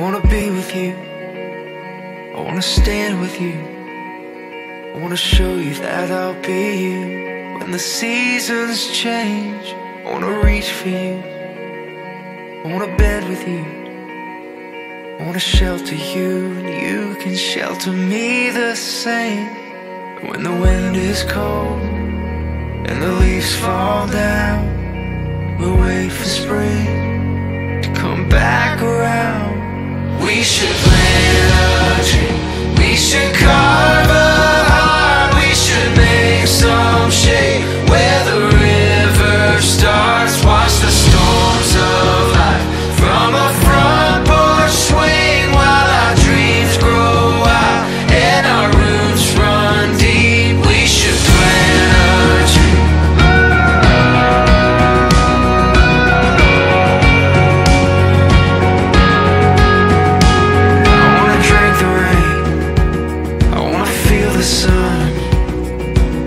wanna be with you. I wanna stand with you. I wanna show you that I'll be you when the seasons change. I wanna reach for you. I wanna bed with you. I wanna shelter you, and you can shelter me the same. When the wind is cold and the leaves fall down, we'll wait for spring to come back. We should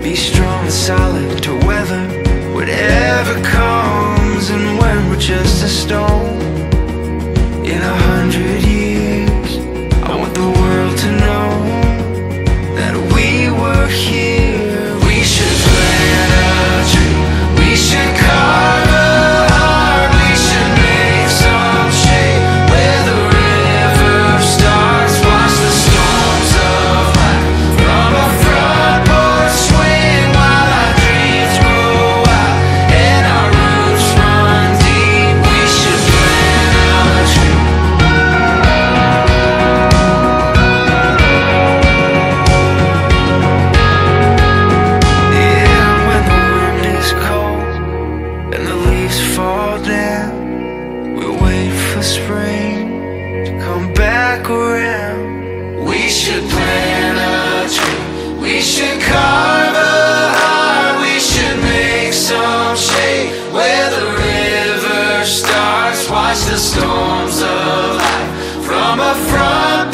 Be strong and solid to weather whatever comes. And when we're just a stone spring to come back around. We should plant a tree. We should carve a heart. We should make some shade where the river starts. Watch the storms of life from a front.